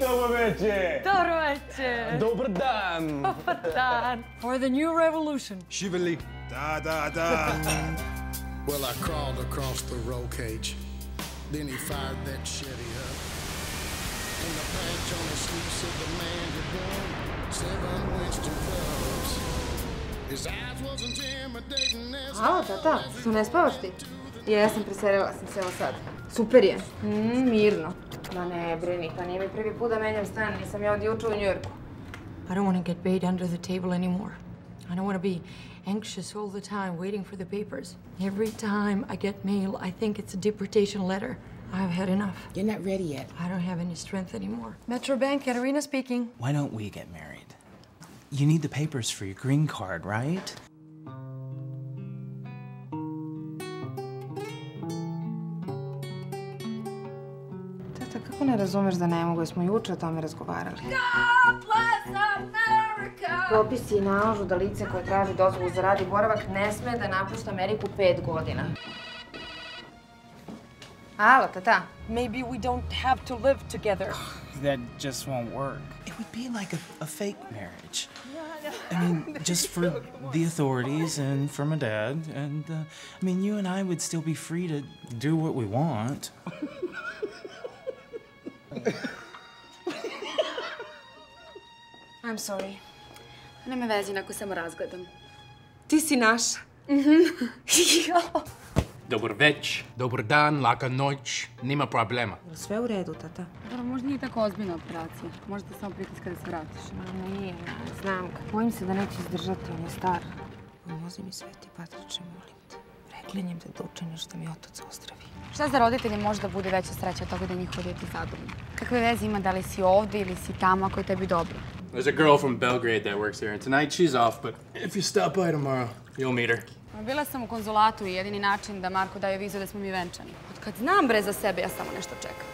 Dobro večer! Dobro večer! Dobar dan! Dobar dan! For the new revolution. Živeli! Da, da, da. well, I crawled across the roll cage. Then he fired that Chevy up. And the patch on his sleeve said the man had won seven Winston Cups. His eyes was intimidating as Alo, tata, su ne spavaš ti? Jesam, preselila sam se evo sad. Super je. Mm, mirno. Ma ne brini, pa nije mi prvi put da menjam stan, nisam ja od juče u Njujorku. I don't want to get bait under the table anymore. I don't want to be anxious all the time waiting for the papers. Every time I get mail, I think it's a deportation letter. I've had enough. You're not ready yet. I don't have any strength anymore. Metro Bank, Katarina speaking. Why don't we get married? You need the papers for your green card, right? Kako ne razumeš da ne mogu? Smo juče o tome razgovarali. God bless America! Propisi nalažu da lice koje traži dozvolu za rad i boravak ne sme da napušta Ameriku pet godina. Alo, tata. Maybe we don't have to live together. That just won't work. It would be like a, a fake marriage. I mean, just for the authorities and for my dad. And, uh, I mean, you and I would still be free to do what we want. I'm sorry. Nema veze, ako samo razgledam. Ti si naš. Dobar već, dobar dan, laka noć, nema problema. Sve u redu, tata. Dobro, možda nije tako ozbiljna operacija. Možda samo pritiska da se vratiš. Ma nije, znam ga. Bojim se da neće izdržati, on je star. Pomozi mi, Sveti Patriče, molim te. Preklinjem te da učiniš da mi otac ozdravi. Šta za roditelje može da bude veća sreća od toga da njihovo dete zadovoljno? Kakve veze ima da li si ovde ili si tamo ako je tebi dobro? There's a girl from Belgrade that works here, and tonight she's off, but if you stop by tomorrow, you'll meet her. Bila sam u konzulatu i jedini način da Marko daje vizu da smo mi venčani. Od kad znam bre za sebe, ja samo nešto čekam.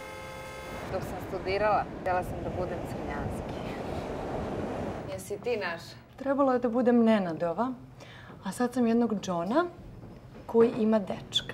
Dok sam studirala, htjela sam da budem crnjanski. Jesi ti naš? Trebalo je da budem Nenadova, a sad sam jednog Johna koji ima dečka.